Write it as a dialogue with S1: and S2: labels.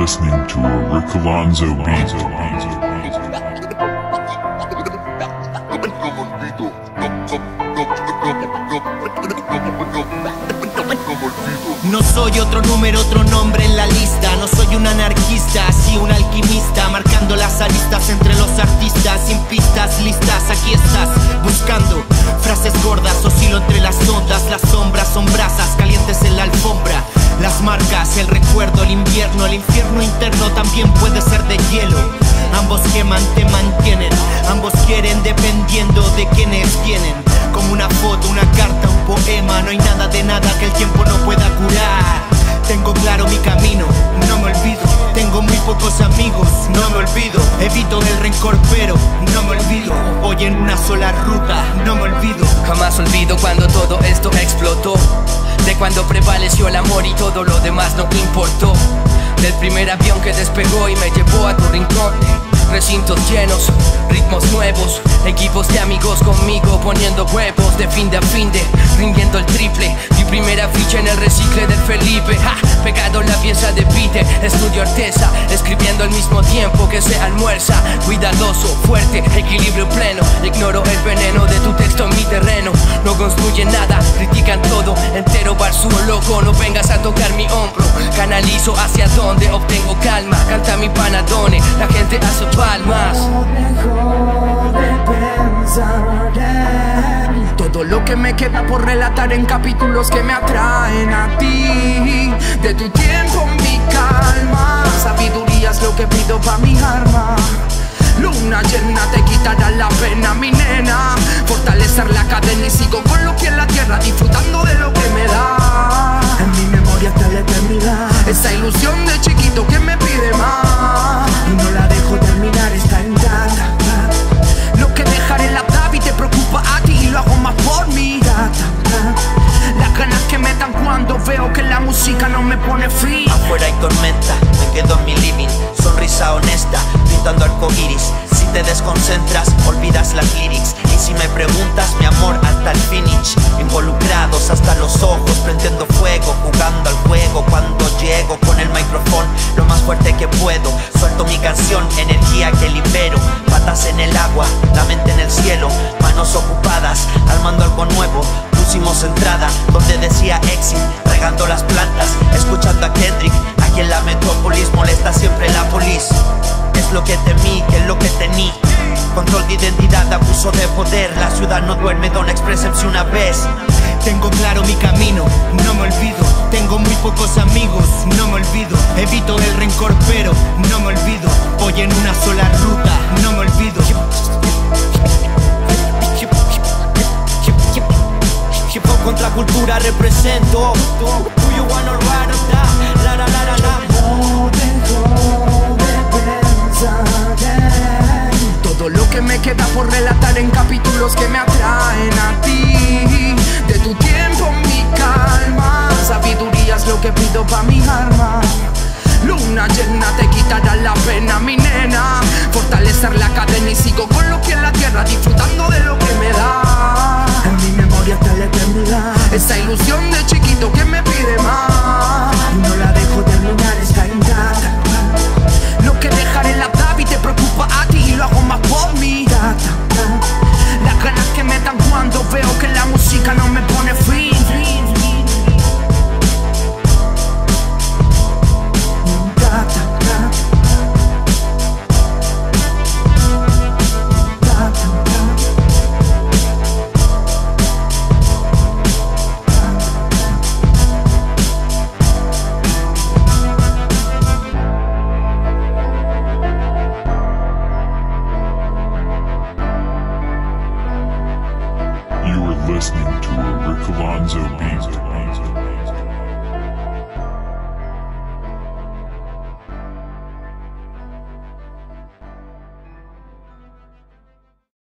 S1: listening to a Rick Alonzo beat.
S2: No soy otro número, otro nombre en la lista. No soy un anarquista, así un alquimista. Marcando las aristas entre los artistas. Sin pistas listas, aquí estás. Buscando frases gordas, oscilo entre las ondas. Las sombras son brasas calientes en la alfombra. Invierno, el infierno interno también puede ser de hielo. Ambos queman, te mantienen. Ambos quieren dependiendo de quienes tienen. Como una foto, una carta, un poema. No hay nada de nada que el tiempo no pueda curar. Tengo claro mi camino, no me olvido. Tengo muy pocos amigos, no me olvido. Evito el rencor, pero no me olvido. Voy en una sola ruta, no me olvido.
S3: Jamás olvido cuando todo esto explotó. De cuando prevaleció el amor y todo lo demás no importó. Del primer avión que despegó y me llevó a tu rincón. Recintos llenos, ritmos nuevos, equipos de amigos conmigo poniendo huevos de fin de a fin de rindiendo el triple. Mi primera ficha en el recicle del Felipe, ja, pegado la pieza de Pite, estudio artesa, escribiendo al mismo tiempo que se almuerza. Cuidadoso, fuerte, equilibrio pleno. Ignoro el veneno de tu texto en mi terreno. No construyen nada, critican todo, entero barzudo loco. No vengas a tocar mi hombro, canalizo hacia donde obtengo calma. Canta mi panadone, la gente hace palmas.
S4: Todo lo que me queda por relatar en capítulos que me atraen a ti. De tu tiempo, mi calma. Sabiduría es lo que pido pa' mi arma. Luna llena quitará la pena, mi nena. Fortalecer la cadena y sigo con los pies en la tierra, disfrutando de lo que me da. En mi memoria hasta la eternidad. Esa ilusión de chiquito que me pide más. Y no la dejo terminar, está intacta. Lo que dejaré en la y te preocupa a ti, lo hago más por gata. Las ganas que me dan cuando veo que la música no me pone fin.
S2: Afuera hay tormenta, me quedo en mi living, sonrisa honesta, pintando arcoiris. Si te desconcentras, olvidas las lyrics. Y si me preguntas, mi amor, hasta el finish. Involucrados hasta los ojos, prendiendo fuego, jugando al juego. Cuando llego con el micrófono, lo más fuerte que puedo. Suelto mi canción, energía que libero. Patas en el agua, la mente en el cielo. Manos ocupadas, armando algo nuevo. Pusimos entrada, donde decía exit, regando las plantas, escuchando a Kendrick. Aquí en la metrópolis molesta siempre la polis. Lo que temí, que es lo que tení. Control de identidad, abuso de poder. La ciudad no duerme, don't express MC una vez. Tengo claro mi camino, no me olvido. Tengo muy pocos amigos, no me olvido. Evito el rencor, pero no me olvido. Voy en una sola ruta, no me olvido. Hip contra cultura represento. La la la la.
S4: Pena, mi nena. Fortalecer la cadena y sigo con
S1: listening to a Rick Alonso beat.